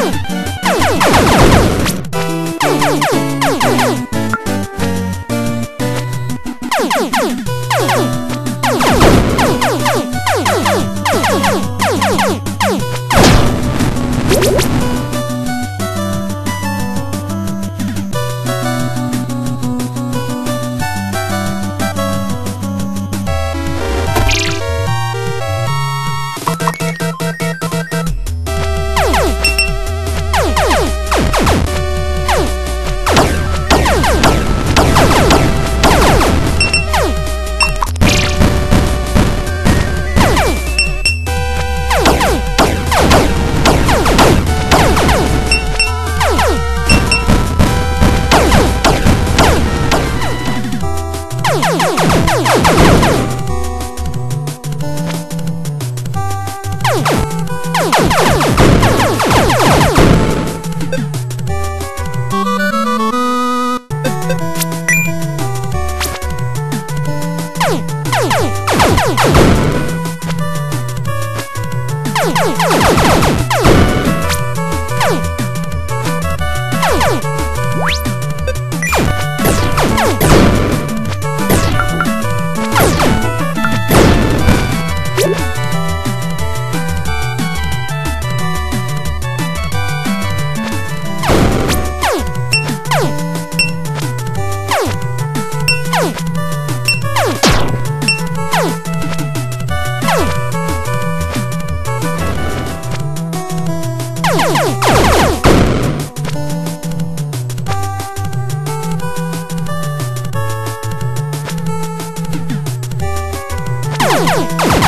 Oh!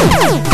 Oh!